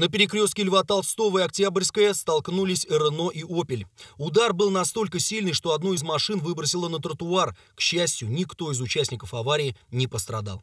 На перекрестке Льва Толстого и Октябрьская столкнулись Рено и Опель. Удар был настолько сильный, что одну из машин выбросило на тротуар. К счастью, никто из участников аварии не пострадал.